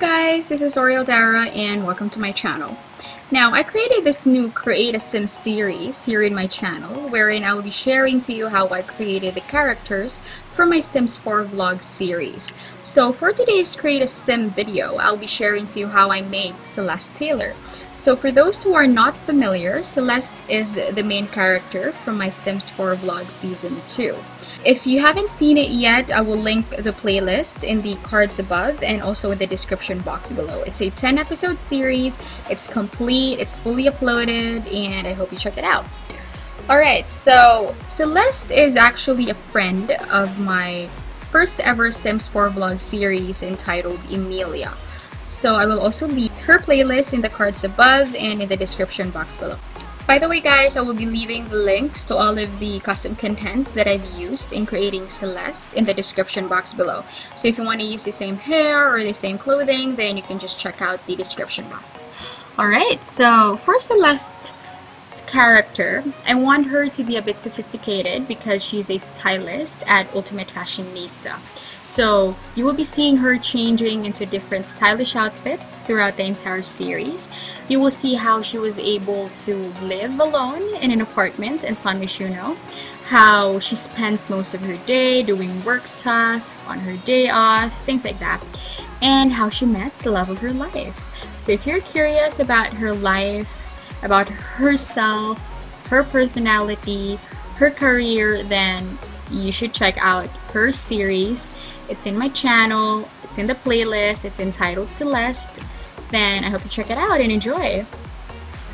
guys, this is Oriel Dara and welcome to my channel. Now, I created this new Create a Sim series here in my channel wherein I will be sharing to you how I created the characters for my Sims 4 vlog series. So for today's Create a Sim video, I'll be sharing to you how I made Celeste Taylor. So for those who are not familiar, Celeste is the main character from my Sims 4 vlog season 2. If you haven't seen it yet, I will link the playlist in the cards above and also in the description box below. It's a 10 episode series, it's complete, it's fully uploaded, and I hope you check it out. Alright, so Celeste is actually a friend of my first ever Sims 4 vlog series entitled Emilia. So I will also leave her playlist in the cards above and in the description box below. By the way guys, I will be leaving the links to all of the custom contents that I've used in creating Celeste in the description box below. So if you want to use the same hair or the same clothing, then you can just check out the description box. Alright, so for Celeste's character, I want her to be a bit sophisticated because she's a stylist at Ultimate Fashionista. So you will be seeing her changing into different stylish outfits throughout the entire series. You will see how she was able to live alone in an apartment in San Myshuno, how she spends most of her day doing work stuff on her day off, things like that, and how she met the love of her life. So if you're curious about her life, about herself, her personality, her career, then you should check out her series it's in my channel, it's in the playlist, it's entitled Celeste. Then I hope you check it out and enjoy.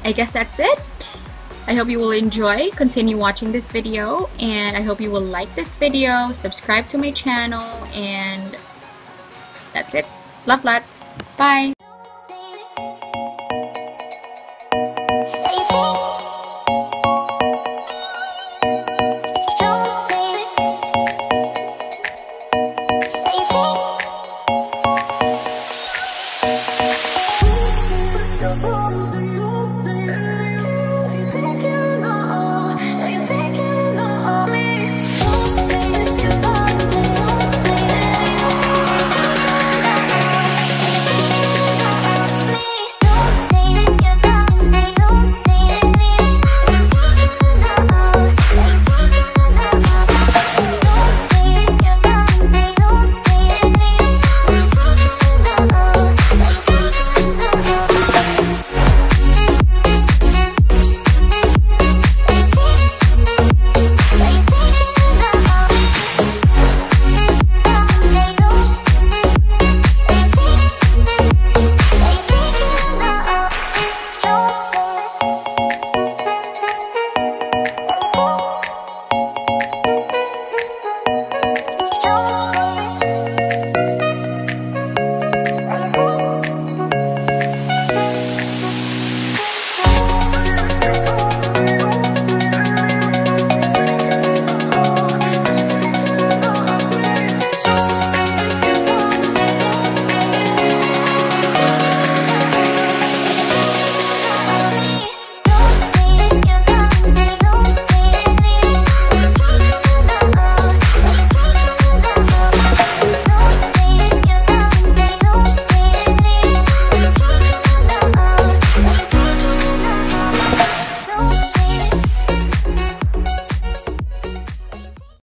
I guess that's it. I hope you will enjoy, continue watching this video, and I hope you will like this video, subscribe to my channel, and that's it. Love lots. Bye! 我们